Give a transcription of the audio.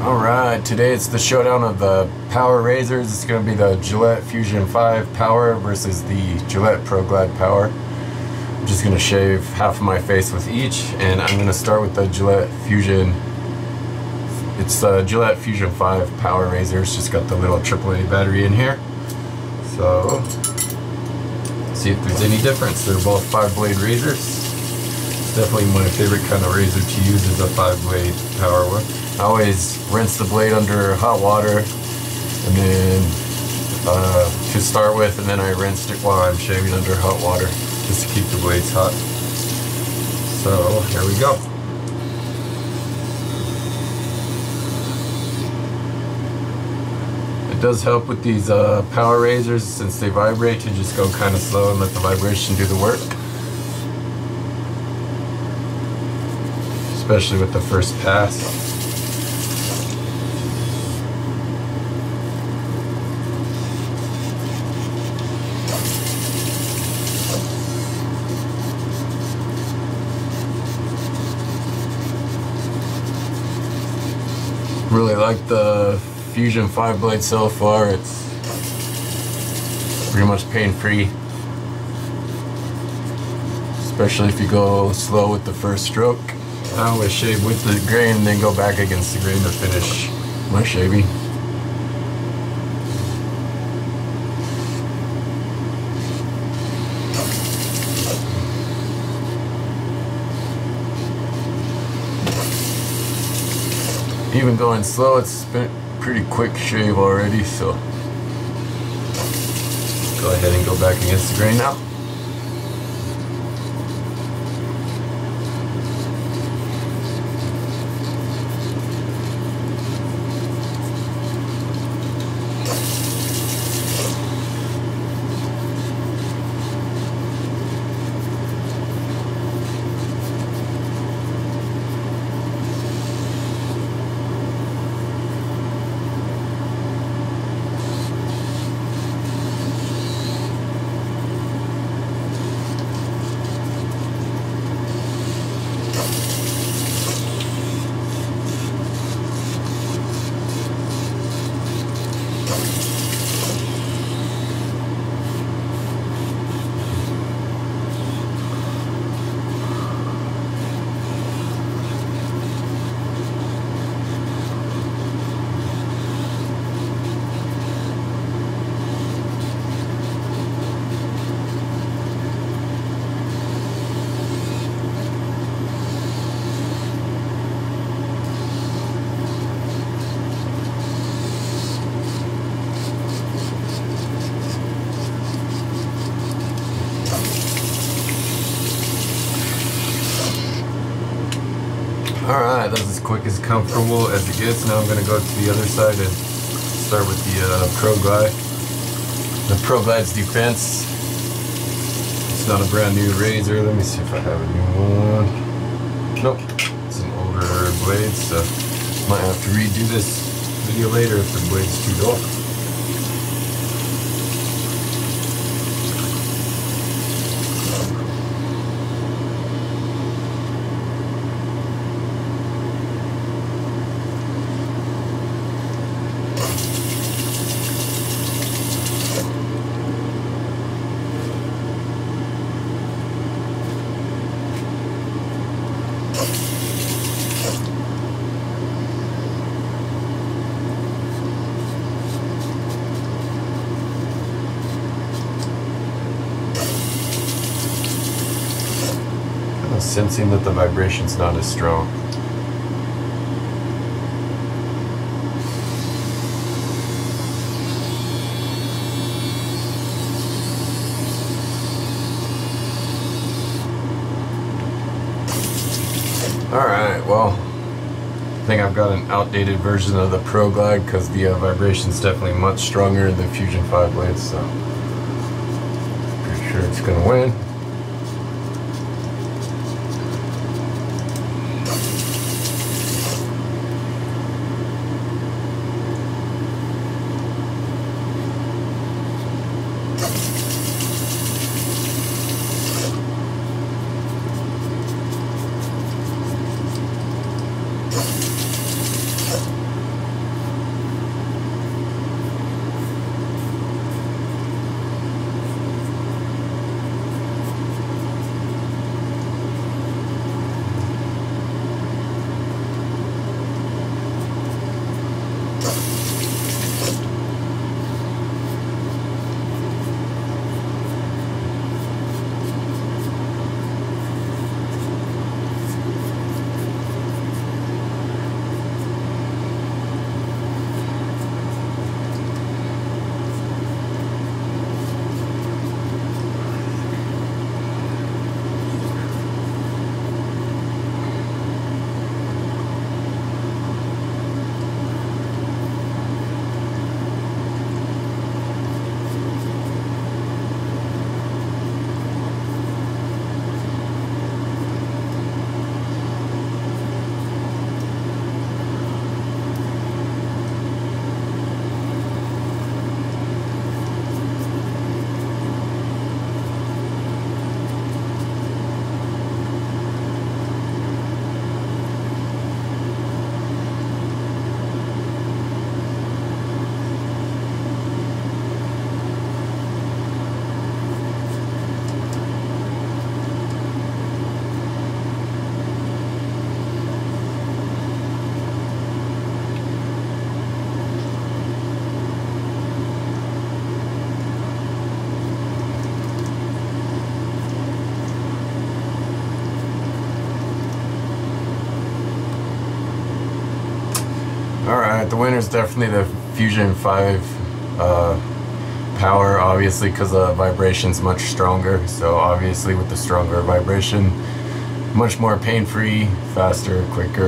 Alright, today it's the showdown of the power razors. It's going to be the Gillette Fusion 5 Power versus the Gillette ProGlide Power. I'm just going to shave half of my face with each, and I'm going to start with the Gillette Fusion. It's the Gillette Fusion 5 Power Razor. It's just got the little AAA battery in here. So, see if there's any difference. They're both 5 blade razors. Definitely my favorite kind of razor to use is a 5 blade power one. I always rinse the blade under hot water and then uh, to start with and then I rinsed it while I'm shaving under hot water just to keep the blades hot. So here we go. It does help with these uh, power razors since they vibrate to just go kind of slow and let the vibration do the work. Especially with the first pass. Really like the Fusion 5 blade so far. It's pretty much pain free. Especially if you go slow with the first stroke. I always shave with the grain and then go back against the grain to finish my shaving. even going slow, it's been pretty quick shave already, so go ahead and go back against the grain now. Alright, that's as quick as comfortable as it gets. Now I'm to go to the other side and start with the uh, ProGlide. The ProGlide's defense. It's not a brand new razor. Let me see if I have a new one. Nope. It's an older blade, so might have to redo this video later if the blade's too dull. Sensing that the vibration's not as strong. Alright, well, I think I've got an outdated version of the ProGlide because the uh, vibration is definitely much stronger the Fusion 5 blades, so pretty sure it's going to win. Alright, the winner is definitely the Fusion 5 uh, power, obviously, because the vibration's much stronger. So, obviously, with the stronger vibration, much more pain free, faster, quicker.